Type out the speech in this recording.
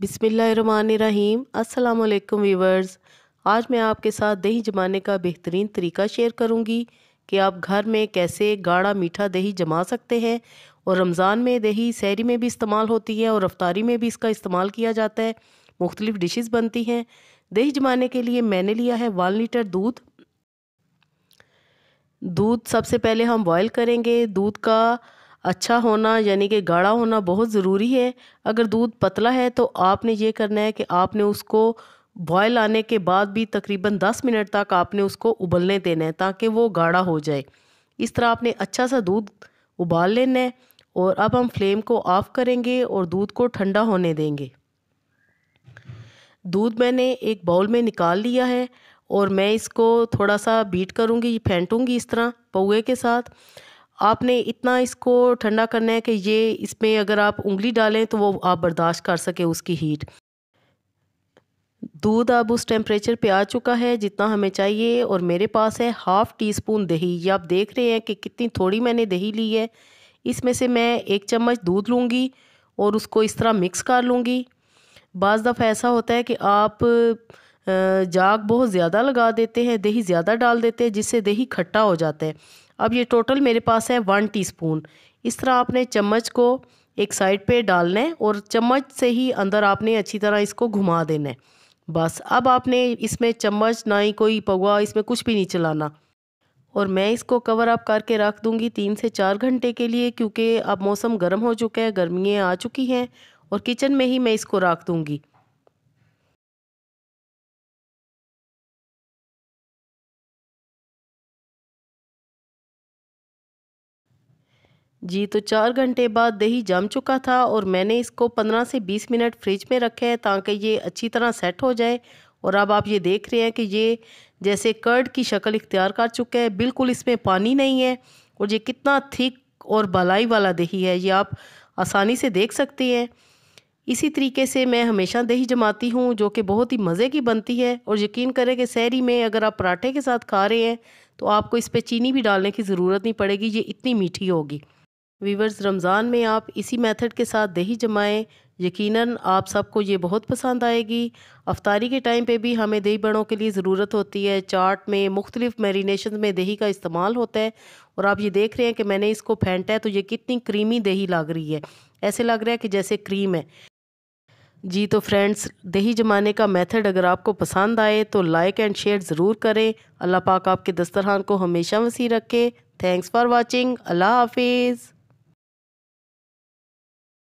बिसमीम वालेकुम वीवर्स आज मैं आपके साथ दही जमाने का बेहतरीन तरीका शेयर करूँगी कि आप घर में कैसे गाढ़ा मीठा दही जमा सकते हैं और रमज़ान में दही सहरी में भी इस्तेमाल होती है और रफ्तारी में भी इसका इस्तेमाल किया जाता है। मुख्तलिफ़ डिशेस बनती हैं। दही जमाने के लिए मैंने लिया है वन लीटर दूध। दूध सबसे पहले हम बॉयल करेंगे। दूध का अच्छा होना, यानी कि गाढ़ा होना बहुत ज़रूरी है। अगर दूध पतला है तो आपने ये करना है कि आपने उसको बॉयल आने के बाद भी तकरीबन 10 मिनट तक आपने उसको उबलने देना है, ताकि वो गाढ़ा हो जाए। इस तरह आपने अच्छा सा दूध उबाल लेना है और अब हम फ्लेम को ऑफ़ करेंगे और दूध को ठंडा होने देंगे। दूध मैंने एक बाउल में निकाल लिया है और मैं इसको थोड़ा सा बीट करूँगी, फेंटूँगी इस तरह पौए के साथ। आपने इतना इसको ठंडा करना है कि ये इसमें अगर आप उंगली डालें तो वो आप बर्दाश्त कर सके उसकी हीट दूध अब उस टेम्परेचर पे आ चुका है जितना हमें चाहिए और मेरे पास है हाफ़ टी स्पून दही. ये आप देख रहे हैं कि कितनी थोड़ी मैंने दही ली है. इसमें से मैं एक चम्मच दूध लूँगी और उसको इस तरह मिक्स कर लूँगी. बाज़ दफ़ा ऐसा होता है कि आप जाग बहुत ज़्यादा लगा देते हैं, दही ज़्यादा डाल देते हैं, जिससे दही खट्टा हो जाता है। अब ये टोटल मेरे पास है वन टीस्पून। इस तरह आपने चम्मच को एक साइड पे डालना है और चम्मच से ही अंदर आपने अच्छी तरह इसको घुमा देना है। बस अब आपने इसमें चम्मच ना ही कोई पगवा, इसमें कुछ भी नहीं चलाना। और मैं इसको कवर अप करके रख दूँगी तीन से चार घंटे के लिए, क्योंकि अब मौसम गर्म हो चुका है, गर्मियाँ आ चुकी हैं और किचन में ही मैं इसको रख दूँगी। जी तो चार घंटे बाद दही जम चुका था और मैंने इसको पंद्रह से बीस मिनट फ्रिज में रखे हैं ताकि ये अच्छी तरह सेट हो जाए। और अब आप ये देख रहे हैं कि ये जैसे कर्ड की शक्ल इख्तियार कर चुका है, बिल्कुल इसमें पानी नहीं है और ये कितना थिक और भलाई वाला दही है, ये आप आसानी से देख सकते हैं। इसी तरीके से मैं हमेशा दही जमाती हूँ जो कि बहुत ही मज़े की बनती है और यकीन करें कि शहरी में अगर आप पराठे के साथ खा रहे हैं तो आपको इस पर चीनी भी डालने की ज़रूरत नहीं पड़ेगी, ये इतनी मीठी होगी। वीवर्स रमज़ान में आप इसी मेथड के साथ दही जमाएँ। यकीनन, आप सबको ये बहुत पसंद आएगी। अफ्तारी के टाइम पे भी हमें दही बड़ों के लिए ज़रूरत होती है। चाट में मुख्तलिफ़ मेरीनेशन में दही का इस्तेमाल होता है। और आप ये देख रहे हैं कि मैंने इसको फेंटा है तो ये कितनी क्रीमी दही लग रही है। ऐसे लग रहा है कि जैसे क्रीम है। जी तो फ्रेंड्स, दही जमाने का मेथड अगर आपको पसंद आए तो लाइक एंड शेयर ज़रूर करें। अल्लाह पाक आपके दस्तरखान को हमेशा वसी रखे। Thanks for watching. अल्लाह हाफिज़।